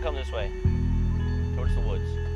come this way, towards the woods.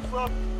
close up.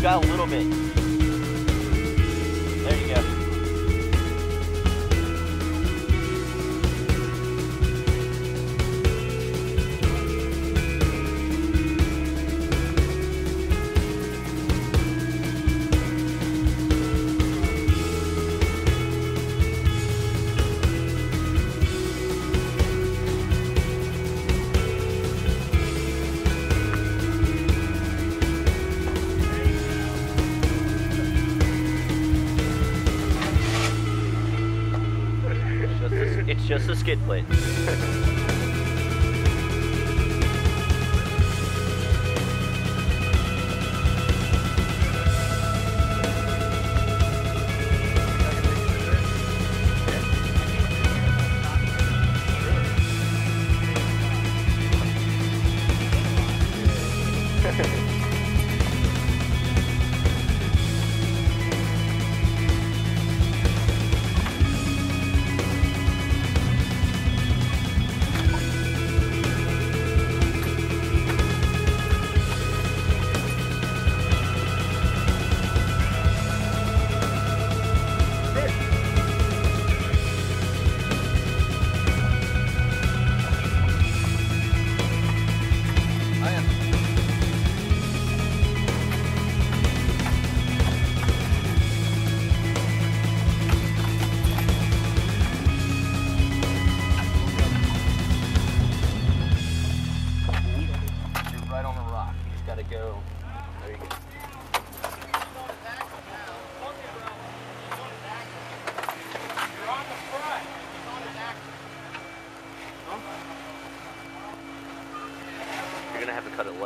got a little bit. a skid plate.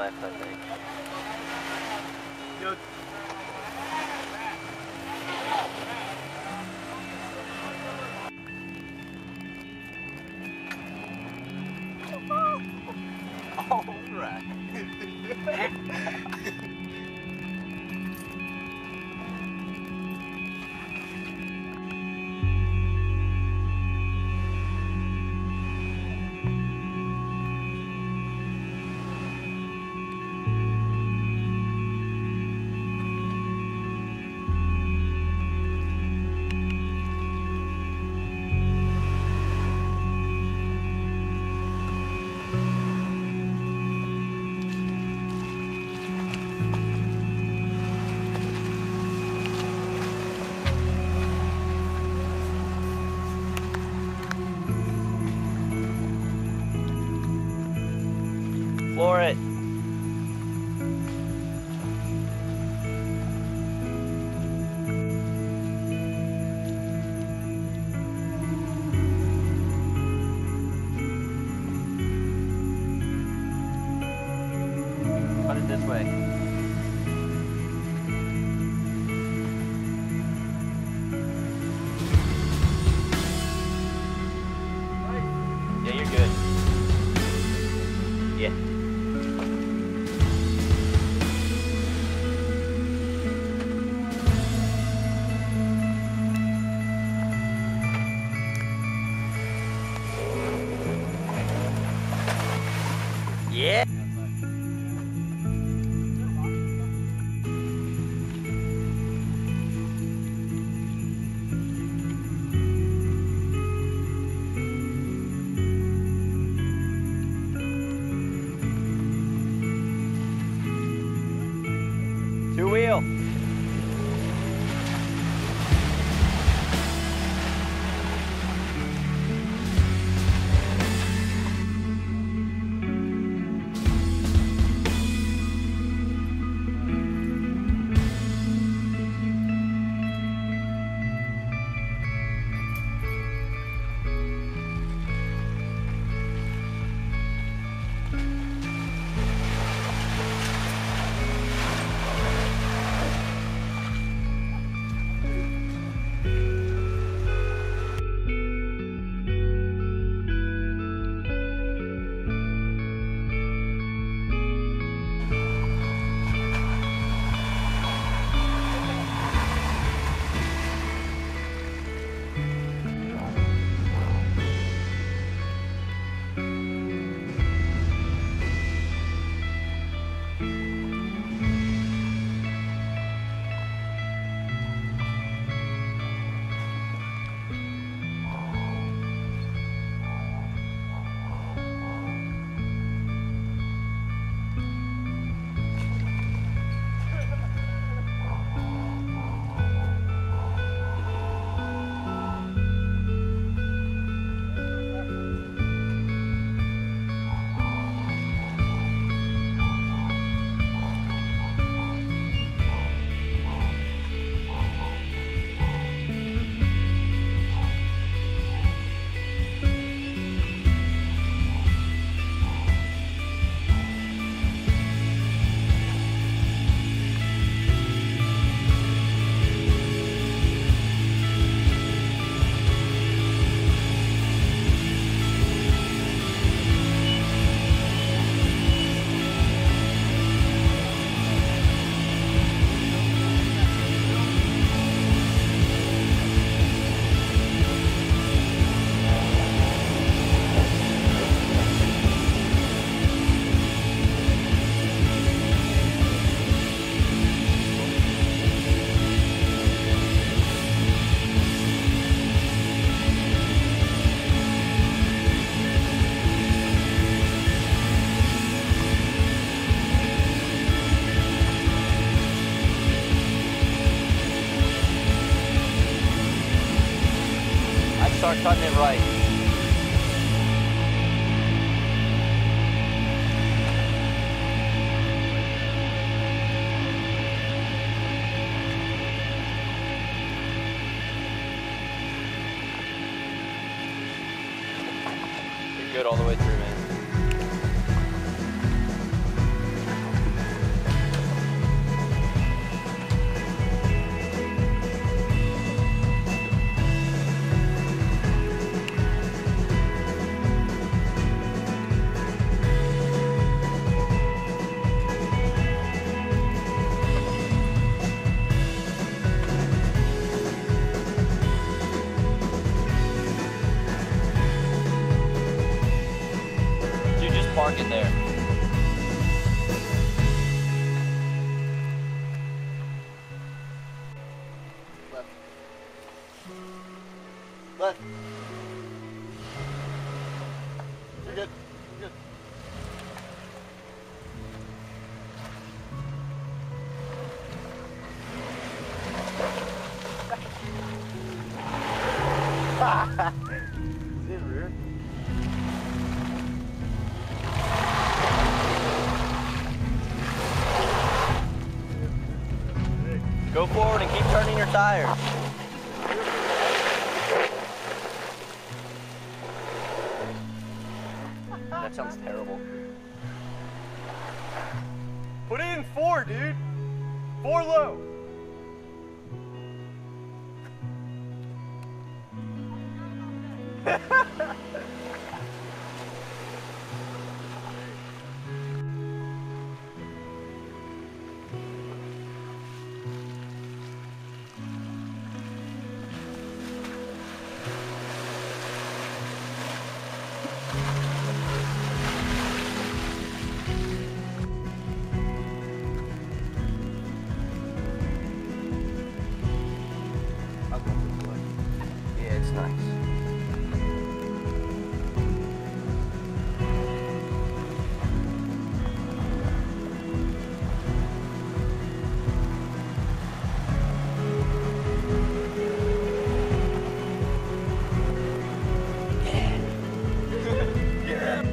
left, I think. All right. Floor it. Primero, start cutting it right. It there. Turning your tires. That sounds terrible. Put it in four, dude. Four low. nice.